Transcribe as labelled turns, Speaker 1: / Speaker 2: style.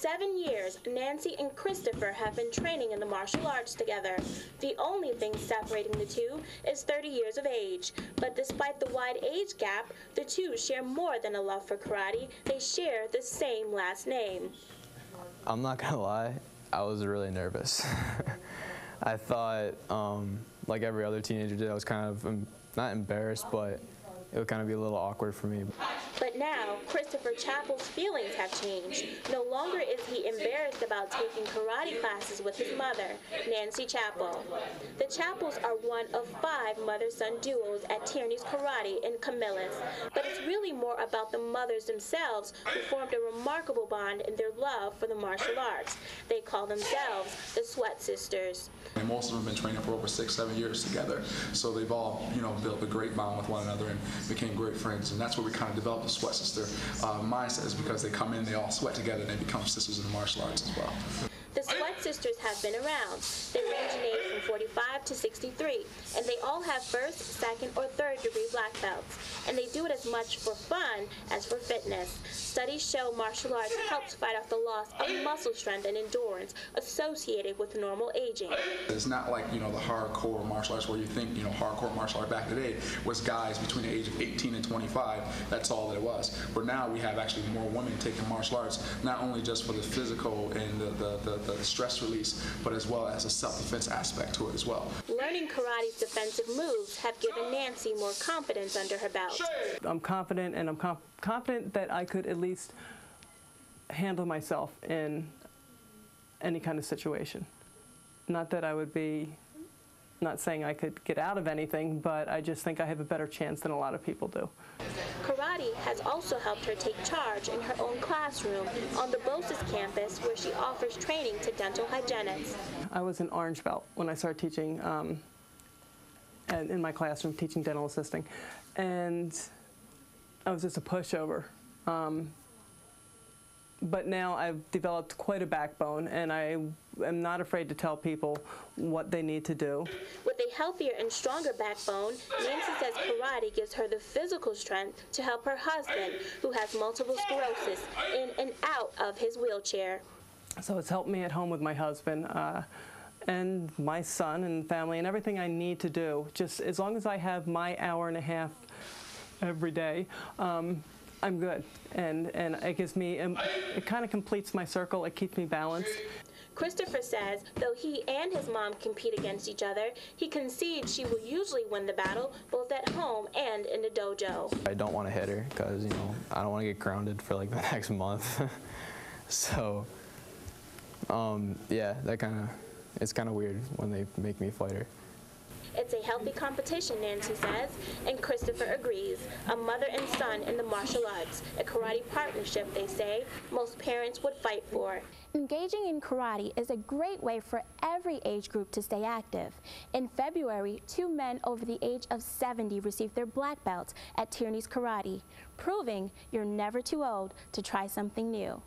Speaker 1: seven years, Nancy and Christopher have been training in the martial arts together. The only thing separating the two is 30 years of age. But despite the wide age gap, the two share more than a love for karate. They share the same last name.
Speaker 2: I'm not gonna lie, I was really nervous. I thought, um, like every other teenager did, I was kind of not embarrassed, but it would kind of be a little awkward for me.
Speaker 1: But now, Christopher Chappell's feelings have changed. No longer is he embarrassed about taking karate classes with his mother, Nancy Chappell. The Chappells are one of five mother-son duos at Tierney's Karate in Camillus. But it's really more about the mothers themselves who formed a remarkable bond in their love for the martial arts. They call themselves the Sweat Sisters.
Speaker 3: And most of them have been training for over six, seven years together. So they've all, you know, built a great bond with one another and became great friends. And that's where we kind of developed sweat sister uh, mindset is because they come in, they all sweat together, and they become sisters in the martial arts as well.
Speaker 1: The Sweat Sisters have been around. They range in age from 45 to 63, and they all have first, second, or third degree black belts. And they do it as much for fun fitness. Studies show martial arts helps fight off the loss of muscle strength and endurance associated with normal aging.
Speaker 3: It's not like, you know, the hardcore martial arts where you think, you know, hardcore martial art back in the day was guys between the age of 18 and 25. That's all that it was. But now we have actually more women taking martial arts, not only just for the physical and the, the, the, the stress release, but as well as a self-defense aspect to it as well.
Speaker 1: Learning karate's defensive moves have given Nancy more confidence under her belt.
Speaker 4: I'm confident, and I'm com- confident that I could at least handle myself in any kind of situation. Not that I would be, not saying I could get out of anything, but I just think I have a better chance than a lot of people do.
Speaker 1: Karate has also helped her take charge in her own classroom on the BOCES campus where she offers training to dental hygienists.
Speaker 4: I was an orange belt when I started teaching um, in my classroom, teaching dental assisting. And I was just a pushover. Um, but now I've developed quite a backbone, and I am not afraid to tell people what they need to do.
Speaker 1: With a healthier and stronger backbone, Nancy says karate gives her the physical strength to help her husband, who has multiple sclerosis, in and out of his wheelchair.
Speaker 4: So it's helped me at home with my husband. Uh, and my son and family and everything I need to do. Just as long as I have my hour and a half every day, um, I'm good. And, and it gives me, um, it kind of completes my circle. It keeps me balanced.
Speaker 1: Christopher says though he and his mom compete against each other, he concedes she will usually win the battle both at home and in the dojo.
Speaker 2: I don't want to hit her because, you know, I don't want to get grounded for like the next month. so, um, yeah, that kind of, it's kind of weird when they make me fight her.
Speaker 1: It's a healthy competition, Nancy says, and Christopher agrees. A mother and son in the martial arts, a karate partnership, they say, most parents would fight for. Engaging in karate is a great way for every age group to stay active. In February, two men over the age of 70 received their black belts at Tierney's Karate, proving you're never too old to try something new.